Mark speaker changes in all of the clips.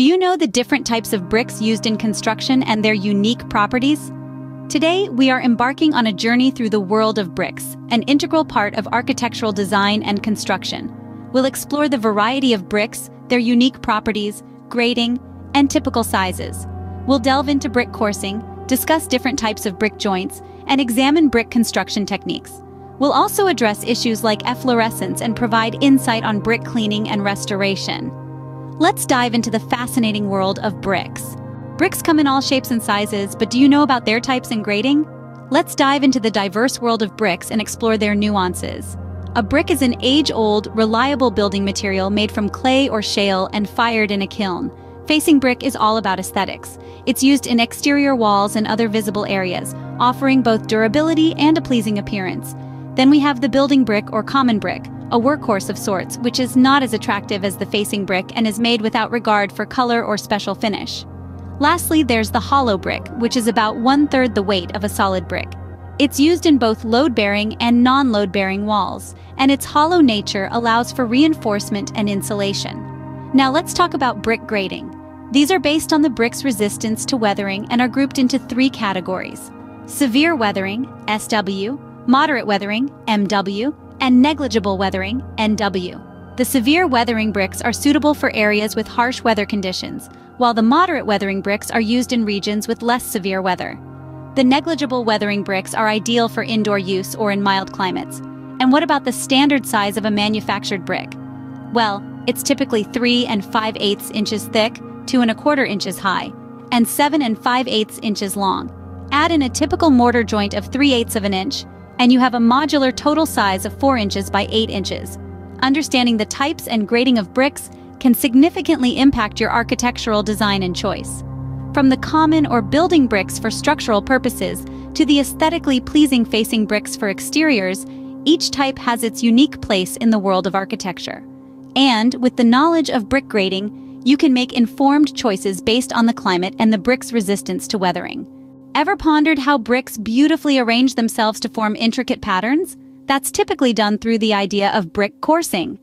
Speaker 1: Do you know the different types of bricks used in construction and their unique properties? Today, we are embarking on a journey through the world of bricks, an integral part of architectural design and construction. We'll explore the variety of bricks, their unique properties, grading, and typical sizes. We'll delve into brick coursing, discuss different types of brick joints, and examine brick construction techniques. We'll also address issues like efflorescence and provide insight on brick cleaning and restoration. Let's dive into the fascinating world of bricks. Bricks come in all shapes and sizes, but do you know about their types and grading? Let's dive into the diverse world of bricks and explore their nuances. A brick is an age-old, reliable building material made from clay or shale and fired in a kiln. Facing brick is all about aesthetics. It's used in exterior walls and other visible areas, offering both durability and a pleasing appearance. Then we have the building brick or common brick, a workhorse of sorts, which is not as attractive as the facing brick and is made without regard for color or special finish. Lastly, there's the hollow brick, which is about one-third the weight of a solid brick. It's used in both load-bearing and non-load-bearing walls, and its hollow nature allows for reinforcement and insulation. Now let's talk about brick grading. These are based on the brick's resistance to weathering and are grouped into three categories. Severe weathering, SW, moderate weathering, MW, and negligible weathering, NW. The severe weathering bricks are suitable for areas with harsh weather conditions, while the moderate weathering bricks are used in regions with less severe weather. The negligible weathering bricks are ideal for indoor use or in mild climates. And what about the standard size of a manufactured brick? Well, it's typically 3 and 5 eighths inches thick, 2 and a quarter inches high, and 7 and 5 eighths inches long. Add in a typical mortar joint of 3 eighths of an inch, and you have a modular total size of 4 inches by 8 inches. Understanding the types and grading of bricks can significantly impact your architectural design and choice. From the common or building bricks for structural purposes to the aesthetically pleasing facing bricks for exteriors, each type has its unique place in the world of architecture. And with the knowledge of brick grading, you can make informed choices based on the climate and the brick's resistance to weathering. Ever pondered how bricks beautifully arrange themselves to form intricate patterns? That's typically done through the idea of brick coursing.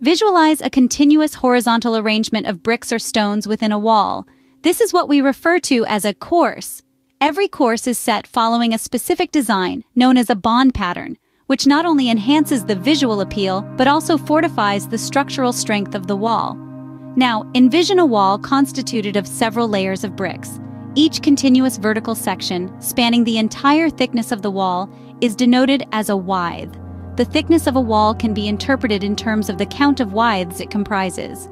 Speaker 1: Visualize a continuous horizontal arrangement of bricks or stones within a wall. This is what we refer to as a course. Every course is set following a specific design, known as a bond pattern, which not only enhances the visual appeal, but also fortifies the structural strength of the wall. Now, envision a wall constituted of several layers of bricks. Each continuous vertical section, spanning the entire thickness of the wall, is denoted as a wythe. The thickness of a wall can be interpreted in terms of the count of wythes it comprises.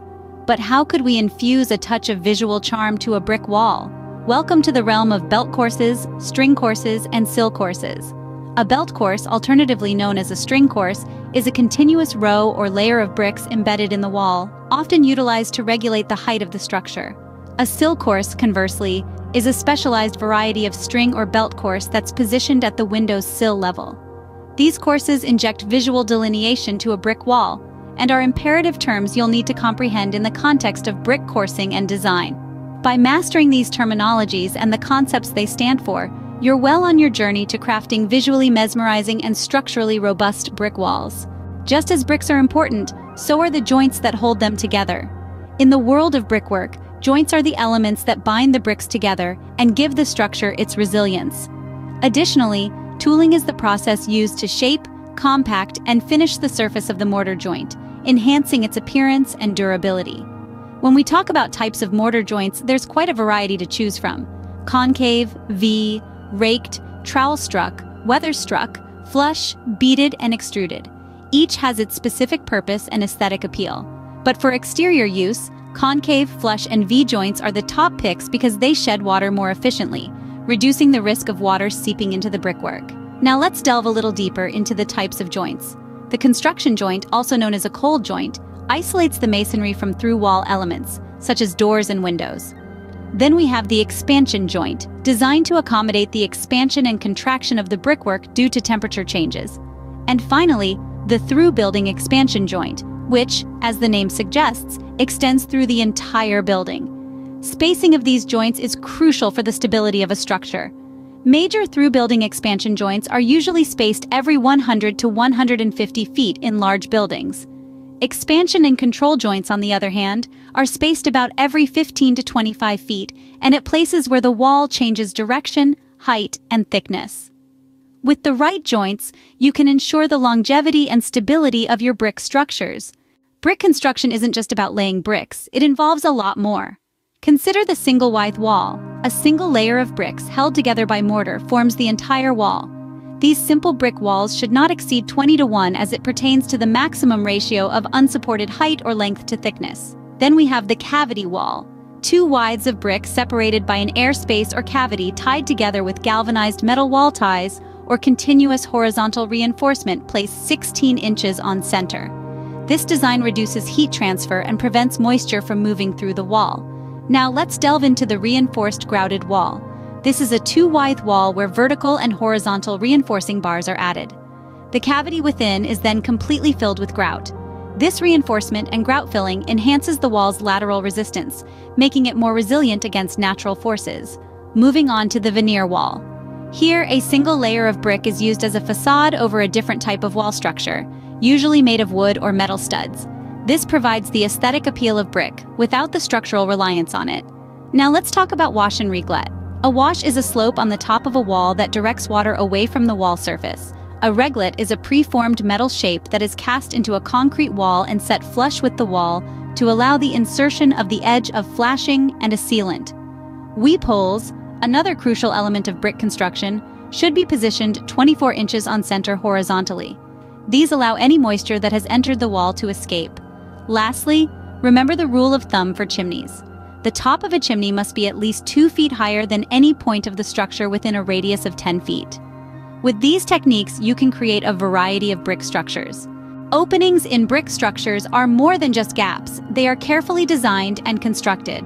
Speaker 1: But how could we infuse a touch of visual charm to a brick wall? Welcome to the realm of belt courses, string courses, and sill courses. A belt course, alternatively known as a string course, is a continuous row or layer of bricks embedded in the wall, often utilized to regulate the height of the structure. A sill course, conversely, is a specialized variety of string or belt course that's positioned at the window's sill level. These courses inject visual delineation to a brick wall and are imperative terms you'll need to comprehend in the context of brick coursing and design. By mastering these terminologies and the concepts they stand for, you're well on your journey to crafting visually mesmerizing and structurally robust brick walls. Just as bricks are important, so are the joints that hold them together. In the world of brickwork, joints are the elements that bind the bricks together and give the structure its resilience. Additionally, Tooling is the process used to shape, compact, and finish the surface of the mortar joint, enhancing its appearance and durability. When we talk about types of mortar joints, there's quite a variety to choose from. Concave, V, raked, trowel-struck, weather-struck, flush, beaded, and extruded. Each has its specific purpose and aesthetic appeal. But for exterior use, concave, flush, and V joints are the top picks because they shed water more efficiently, reducing the risk of water seeping into the brickwork. Now let's delve a little deeper into the types of joints. The construction joint, also known as a cold joint, isolates the masonry from through-wall elements, such as doors and windows. Then we have the expansion joint, designed to accommodate the expansion and contraction of the brickwork due to temperature changes. And finally, the through-building expansion joint, which, as the name suggests, extends through the entire building. Spacing of these joints is crucial for the stability of a structure. Major through-building expansion joints are usually spaced every 100 to 150 feet in large buildings. Expansion and control joints, on the other hand, are spaced about every 15 to 25 feet and at places where the wall changes direction, height, and thickness. With the right joints, you can ensure the longevity and stability of your brick structures. Brick construction isn't just about laying bricks, it involves a lot more. Consider the single-wythe wall. A single layer of bricks held together by mortar forms the entire wall. These simple brick walls should not exceed 20 to 1 as it pertains to the maximum ratio of unsupported height or length to thickness. Then we have the cavity wall. Two wythes of brick separated by an airspace or cavity tied together with galvanized metal wall ties or continuous horizontal reinforcement placed 16 inches on center. This design reduces heat transfer and prevents moisture from moving through the wall. Now let's delve into the reinforced grouted wall. This is a two-wythe wall where vertical and horizontal reinforcing bars are added. The cavity within is then completely filled with grout. This reinforcement and grout filling enhances the wall's lateral resistance, making it more resilient against natural forces. Moving on to the veneer wall. Here, a single layer of brick is used as a facade over a different type of wall structure, usually made of wood or metal studs. This provides the aesthetic appeal of brick, without the structural reliance on it. Now let's talk about wash and reglet. A wash is a slope on the top of a wall that directs water away from the wall surface. A reglet is a preformed metal shape that is cast into a concrete wall and set flush with the wall to allow the insertion of the edge of flashing and a sealant. Weep holes, another crucial element of brick construction, should be positioned 24 inches on center horizontally. These allow any moisture that has entered the wall to escape. Lastly, remember the rule of thumb for chimneys. The top of a chimney must be at least 2 feet higher than any point of the structure within a radius of 10 feet. With these techniques, you can create a variety of brick structures. Openings in brick structures are more than just gaps, they are carefully designed and constructed.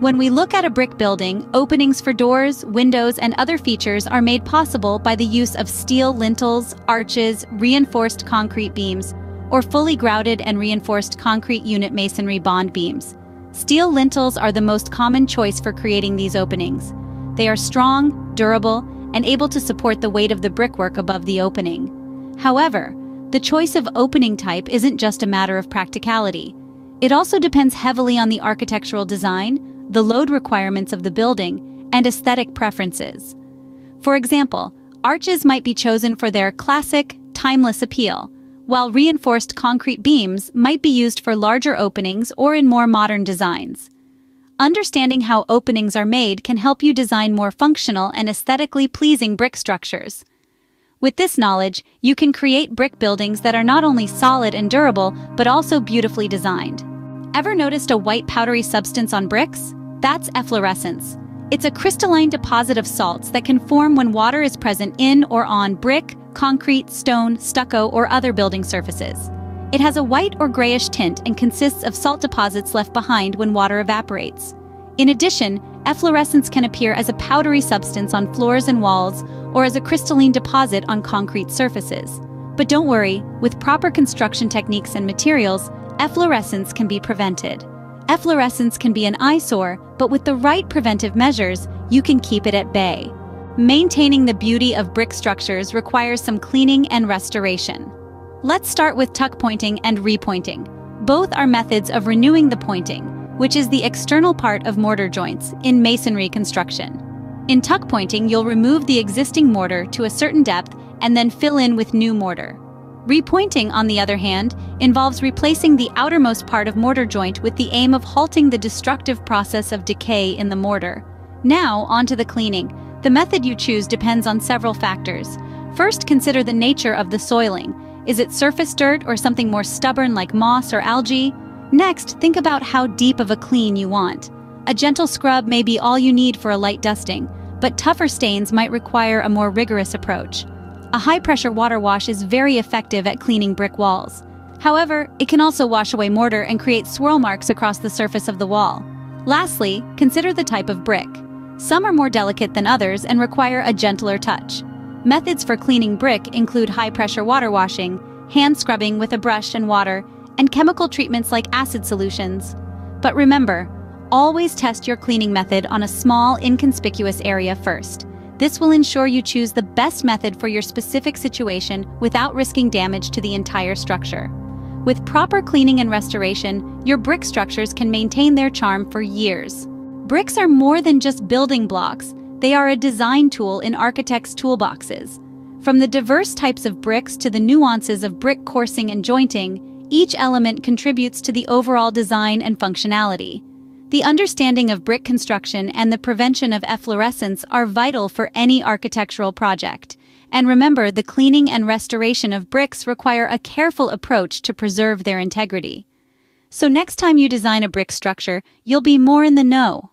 Speaker 1: When we look at a brick building, openings for doors, windows, and other features are made possible by the use of steel lintels, arches, reinforced concrete beams, or fully grouted and reinforced concrete unit masonry bond beams. Steel lintels are the most common choice for creating these openings. They are strong, durable, and able to support the weight of the brickwork above the opening. However, the choice of opening type isn't just a matter of practicality. It also depends heavily on the architectural design, the load requirements of the building, and aesthetic preferences. For example, arches might be chosen for their classic, timeless appeal, while reinforced concrete beams might be used for larger openings or in more modern designs. Understanding how openings are made can help you design more functional and aesthetically pleasing brick structures. With this knowledge, you can create brick buildings that are not only solid and durable, but also beautifully designed. Ever noticed a white powdery substance on bricks? That's efflorescence. It's a crystalline deposit of salts that can form when water is present in or on brick, concrete, stone, stucco, or other building surfaces. It has a white or grayish tint and consists of salt deposits left behind when water evaporates. In addition, efflorescence can appear as a powdery substance on floors and walls or as a crystalline deposit on concrete surfaces. But don't worry, with proper construction techniques and materials, efflorescence can be prevented. Efflorescence can be an eyesore, but with the right preventive measures, you can keep it at bay. Maintaining the beauty of brick structures requires some cleaning and restoration. Let's start with tuck pointing and repointing. Both are methods of renewing the pointing, which is the external part of mortar joints in masonry construction. In tuck pointing, you'll remove the existing mortar to a certain depth and then fill in with new mortar. Repointing, on the other hand, involves replacing the outermost part of mortar joint with the aim of halting the destructive process of decay in the mortar. Now, onto the cleaning. The method you choose depends on several factors. First, consider the nature of the soiling. Is it surface dirt or something more stubborn like moss or algae? Next, think about how deep of a clean you want. A gentle scrub may be all you need for a light dusting, but tougher stains might require a more rigorous approach. A high-pressure water wash is very effective at cleaning brick walls. However, it can also wash away mortar and create swirl marks across the surface of the wall. Lastly, consider the type of brick. Some are more delicate than others and require a gentler touch. Methods for cleaning brick include high-pressure water washing, hand scrubbing with a brush and water, and chemical treatments like acid solutions. But remember, always test your cleaning method on a small, inconspicuous area first. This will ensure you choose the best method for your specific situation without risking damage to the entire structure. With proper cleaning and restoration, your brick structures can maintain their charm for years. Bricks are more than just building blocks, they are a design tool in architects' toolboxes. From the diverse types of bricks to the nuances of brick coursing and jointing, each element contributes to the overall design and functionality. The understanding of brick construction and the prevention of efflorescence are vital for any architectural project. And remember, the cleaning and restoration of bricks require a careful approach to preserve their integrity. So next time you design a brick structure, you'll be more in the know.